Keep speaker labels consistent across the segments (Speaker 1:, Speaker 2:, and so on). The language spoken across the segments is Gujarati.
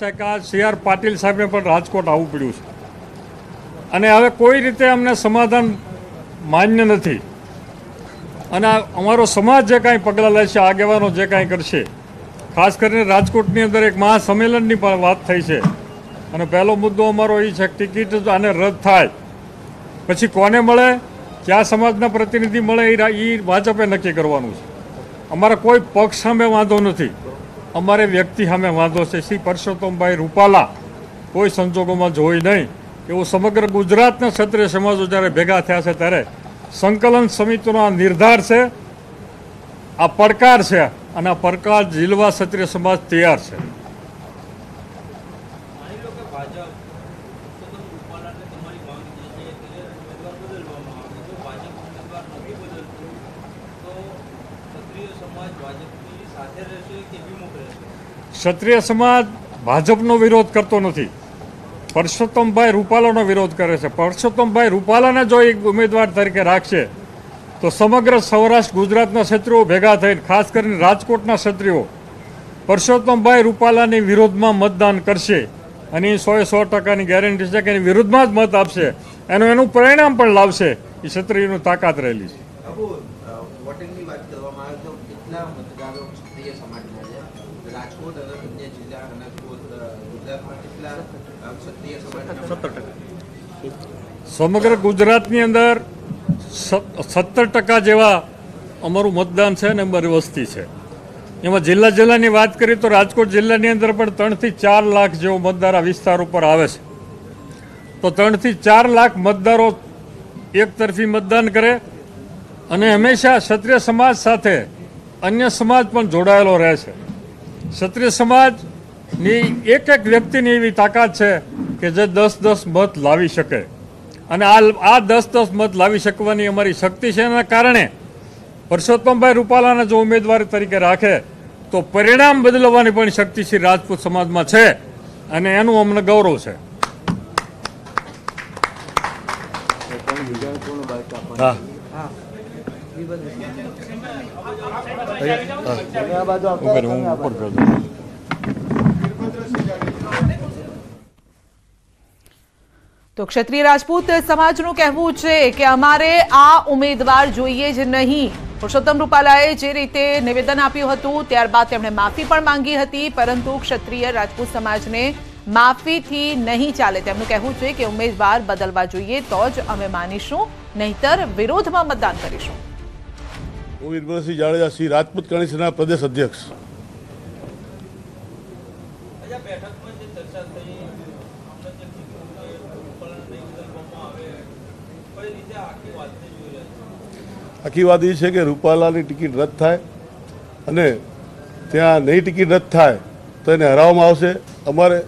Speaker 1: કે સી આર પાટીલ સાહેબને પણ રાજકોટ આવવું પડ્યું છે. અને હવે કોઈ રીતે અમને સમાધાન માન્ય નથી. અને અમારો સમાજ જે કાંઈ પગલાં લેશે, આગેવાનો જે કાંઈ કરશે, ખાસ કરીને રાજકોટની અંદર એક મહાસંમેલનની પણ વાત થઈ છે. અને પહેલો મુદ્દો અમારો એ છે કે ટિકિટ આને રદ થાય. પછી કોને મળે, કયા સમાજના પ્રતિનિધિ મળે, એ ભાજપે નક્કી કરવાનું છે. અમારા કોઈ પક્ષ સામે વાંધો નથી. અમારે વ્યક્તિ સામે વાંધો છે. શ્રી પરસોત્તમભાઈ રૂપાલા કોઈ સંજોગોમાં જોઈ નહીં. એવું સમગ્ર ગુજરાતના ક્ષત્રિય સમાજો જ્યારે ભેગા થયા છે ત્યારે સંકલન સમિતિનો આ નિર્ધાર છે, આ પડકાર છે અને આ પડકાર ઝીલવા ક્ષત્રિય સમાજ તૈયાર છે.
Speaker 2: ક્ષત્રિય સમાજ ભાજપની
Speaker 1: વિરોધ કરતો નથી. પરસોત્તમભાઈ રૂપાલાનો વિરોધ કરે છે. પરસોત્તમભાઈ રૂપાલાને જો એક ઉમેદવાર તરીકે રાખશે તો સમગ્ર સૌરાષ્ટ્ર ગુજરાતના ક્ષત્રિયો ભેગા થઈને ખાસ કરીને રાજકોટના ક્ષત્રિયો પરસોત્તમભાઈ રૂપાલાની વિરોધમાં મતદાન કરશે અને એ સોએ સો ટકાની ગેરંટી છે કે એની વિરુદ્ધમાં જ મત આપશે. એનું એનું પરિણામ પણ લાવશે. એ ક્ષત્રિયનું તાકાત રહેલી છે. સમગ્ર ગુજરાતની અંદર સત્તર ટકા જેવા અમારું મતદાન છે ને અમારી વસ્તી છે. એમાં જિલ્લા જિલ્લાની વાત કરીએ તો રાજકોટ જિલ્લાની અંદર પણ ત્રણથી ચાર લાખ જેવો મતદાર આ વિસ્તાર ઉપર આવે છે. તો ત્રણથી ચાર લાખ મતદારો એક તરફી મતદાન કરે અને હંમેશા ક્ષત્રિય સમાજ સાથે અન્ય સમાજ પણ જોડાયેલો રહે છે. ક્ષત્રિય સમાજની એક એક વ્યક્તિની એવી તાકાત છે કે જે દસ દસ મત લાવી શકે. અને આ આ દસ દસ મત લાવી શકવાની અમારી શક્તિ છે એના કારણે પરસોત્તમભાઈ રૂપાલાને જો ઉમેદવાર તરીકે રાખે તો પરિણામ બદલવાની પણ શક્તિ શ્રી રાજપૂત સમાજમાં છે અને એનું અમને ગૌરવ છે. હા. ઉપર હું ઉપર કરજો
Speaker 3: તો ક્ષત્રિય રાજપૂત સમાજનું કહેવું છે કે અમારે આ ઉમેદવાર જોઈએ જ નહીં. પુરુષોત્તમ રૂપાલાએ જે રીતે નિવેદન આપ્યું હતું ત્યારબાદ તેમણે માફી પણ માંગી હતી પરંતુ ક્ષત્રિય રાજપૂત સમાજને માફીથી નહીં ચાલે. તેમનું કહેવું છે કે ઉમેદવાર બદલવા જોઈએ તો જ અમે માનીશું નહીતર વિરોધમાં મતદાન કરીશું.
Speaker 4: હું વીરભદ્રસિંહ જાડેજા શ્રી રાજપૂત કણેશના પ્રદેશ અધ્યક્ષ.
Speaker 2: આજે આ બેઠકમાં જે ચર્ચા થઈ આખી
Speaker 4: વાત એ છે કે રૂપાલાની ટિકિટ રદ થાય અને ત્યાં નહીં ટિકિટ રદ થાય તો એને હરાવવામાં આવશે. અમારે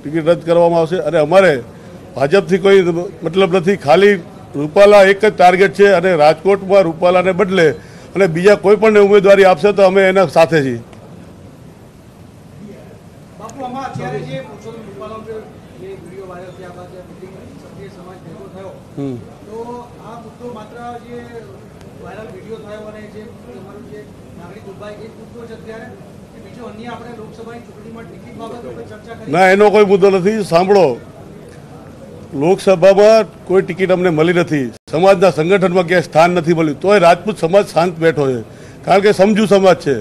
Speaker 4: ટિકિટ રદ કરવામાં આવશે અને અમારે ભાજપથી કોઈ મતલબ નથી. ખાલી રૂપાલા એક જ ટાર્ગેટ છે અને રાજકોટમાં રૂપાલાને બદલે અને બીજા કોઈ પણ ઉમેદવારી આપશે તો અમે એના સાથે છીએ.
Speaker 5: બાપુ આમાં અત્યારે જે પુરુષોત્તમ રૂપાલાનો જે જે વીડિયો વાયરલ થયા બાદ ક્ષત્રિય સમાજ ભેગો થયો. તો આ મુદ્દો માત્ર જે વાયરલ વીડિયો થયો અને જે તમારું જે નાગરિક દુબાઈ એ મુદ્દો છે અત્યારે. બીજો અન્ય આપણે લોકસભાની ચૂંટણીમાં ટિકિટ બાબતે ચર્ચા કરી.
Speaker 4: ના એનો કોઈ મુદ્દો નથી. સાંભળો. લોકસભામાં કોઈ ટિકિટ અમને મળી નથી. સમાજના સંગઠનમાં ક્યાંય સ્થાન નથી મળ્યું. તોય રાજપૂત સમાજ શાંત બેઠો છે. કારણ કે સમજુ સમાજ છે.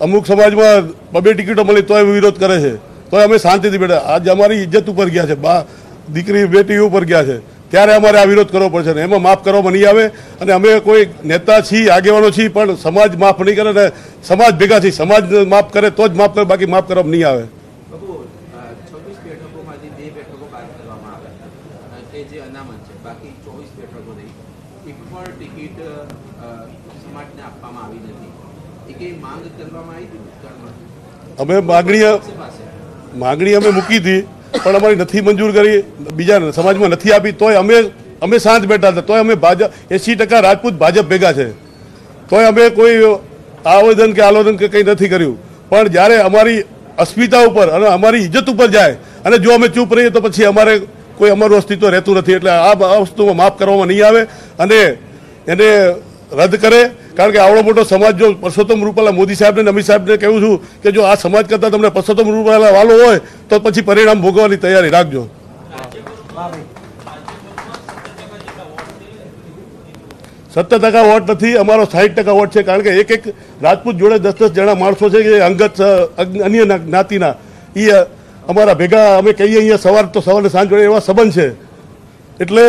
Speaker 4: અમુક સમાજમાં બબે ટિકિટો મળી તોય વિરોધ કરે છે. તોય અમે શાંતિથી બેઠા. આજે અમારી ઇજ્જત ઉપર ગયા છે. બા, દીકરી, બેટી ઉપર ગયા છે. ત્યારે અમારે આ વિરોધ કરવો પડશે ને. એમાં માફ કરવામાં નહીં આવે અને અમે કોઈ નેતા છીએ, આગેવાનો છીએ, પણ સમાજ માફ નહીં કરે ને સમાજ ભેગા છીએ. સમાજ માફ કરે તો જ માફ કરે, બાકી માફ કરવામાં નહીં આવે.
Speaker 6: બાકી ચોવીસ બેઠકો નહીં. પણ ટિકિટ સમાજને આપવામાં આવી નથી.
Speaker 4: અમે માગણી માગણી અમે મૂકી હતી, પણ અમારી નથી મંજૂર કરી, બીજા સમાજમાં નથી આપી, તોય અમે અમે શાંત બેઠા હતા, તોય અમે ભાજપ એસી ટકા રાજપૂત ભાજપ ભેગા છે. તોય અમે કોઈ આવેદન કે આલોદન કે કંઈ નથી કર્યું. પણ જ્યારે અમારી અસ્મિતા ઉપર અને અમારી ઇજ્જત ઉપર જાય, અને જો અમે ચૂપ રહીએ તો પછી અમારે કોઈ અમારું અસ્તિત્વ રહેતું નથી. એટલે આ વસ્તુમાં માફ કરવામાં નહીં આવે, અને એને રદ કરે કારણ કે આવડો મોટો સમાજ જો પરસોત્તમ રૂપાલા મોદી સાહેબને અમિત સાહેબને કહું છું કે જો આ સમાજ કરતાં તમને પરસોત્તમ રૂપાલા વાલો હોય, તો પછી પરિણામ ભોગવવાની તૈયારી રાખજો. સત્તર ટકા વોટ નથી, અમારો સાહીઠ ટકા વોટ છે, કારણ કે એક એક રાજપૂત જોડે દસ દસ જણા માણસો છે, કે અંગત અન્ય જ્ઞાતિના. એ અમારા ભેગા અમે કહીએ, અહીંયા સવાર, તો સવારે સાંજ જોડે એવા સંબંધ છે. એટલે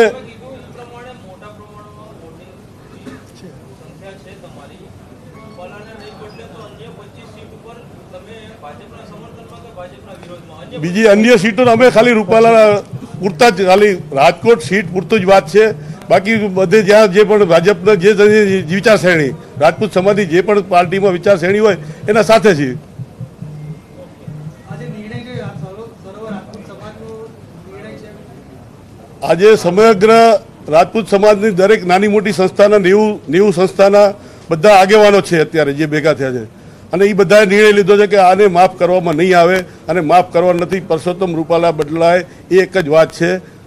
Speaker 4: બીજી અન્ય સીટો અમે ખાલી રૂપાલા પૂરતા જ ખાલી રાજકોટ સીટ પૂરતું જ વાત છે. બાકી બધે જ્યાં જે પણ ભાજપના જે વિચારશ્રેણી રાજપૂત સમાજની જે પણ પાર્ટીમાં વિચારશ્રેણી હોય એના સાથે
Speaker 5: છે?
Speaker 4: આજે સમગ્ર રાજપૂત સમાજની દરેક નાની મોટી સંસ્થાના નેવું નેવું સંસ્થાના બધા આગેવાનો છે અત્યારે જે ભેગા થયા છે. અને એ બધાએ નિર્ણય લીધો છે કે આને માફ કરવામાં નહીં આવે અને માફ કરવા નથી. પરસોત્તમ રૂપાલા બદલાય, એ એક જ વાત છે.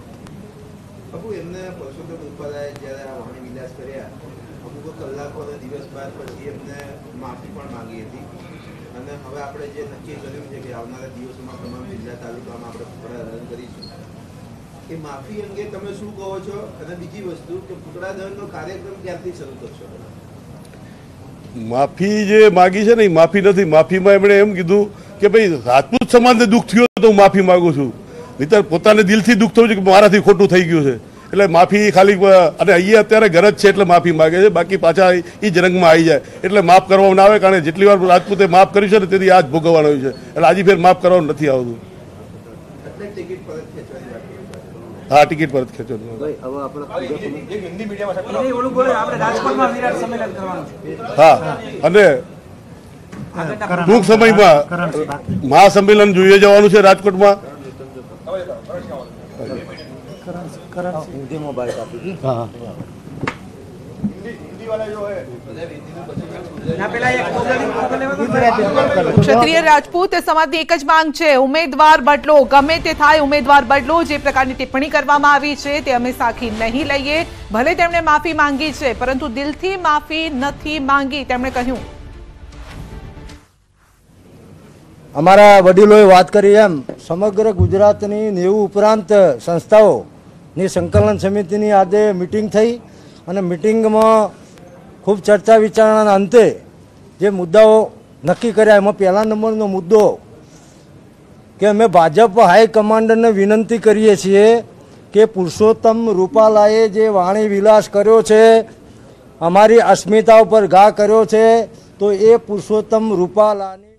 Speaker 6: એ માફી અંગે તમે શું કહો છો? અને બીજી વસ્તુ કે પુતળા દહનનો કાર્યક્રમ ક્યારથી શરૂ કરશો
Speaker 4: માફી જે માગી છે ને માફી નથી. માફીમાં એમણે એમ કીધું કે ભાઈ રાજપૂત સમાજને દુઃખ થયું તો હું માફી માગું છું. નહીતર પોતાને દિલથી દુઃખ થયું છે કે મારાથી ખોટું થઈ ગયું છે. એટલે માફી ખાલી, અને અહીંયા અત્યારે ગરજ છે એટલે માફી માગે છે. બાકી પાછા એ જ રંગમાં આવી જાય. એટલે માફ કરવામાં આવે, કારણ કે જેટલી વાર રાજપૂતે માફ કર્યું છે ને તેથી આ જ ભોગવવાનું છે. એટલે આજે ફેર માફ કરવાનું નથી આવતું. હા ટિકિટ પરત ખેંચો હા અને ટૂંક સમયમાં મહાસંમેલન જોઈએ જવાનું છે રાજકોટમાં.
Speaker 3: ક્ષત્રિય રાજપૂત સમાજની એક જ માંગ છે ઉમેદવાર બદલો. ગમે તે થાય ઉમેદવાર બદલો. જે પ્રકારની ટિપ્પણી કરવામાં આવી છે તે અમે સાખી નહીં લઈએ. ભલે તેમણે માફી માંગી છે પરંતુ દિલથી માફી નથી માંગી તેમણે કહ્યું.
Speaker 7: અમારા વડીલોએ વાત કરી એમ સમગ્ર ગુજરાતની નેવું ઉપરાંત સંસ્થાઓની સંકલન સમિતિની આજે મિટિંગ થઈ. અને મિટિંગમાં ખૂબ ચર્ચા વિચારણાના અંતે જે મુદ્દાઓ નક્કી કર્યા, એમાં પહેલા નંબરનો મુદ્દો કે અમે ભાજપ હાઈકમાન્ડને વિનંતી કરીએ છીએ કે પુરુષોત્તમ રૂપાલાએ જે વાણી વિલાસ કર્યો છે, અમારી અસ્મિતા ઉપર ઘા કર્યો છે, તો એ પુરુષોત્તમ રૂપાલાની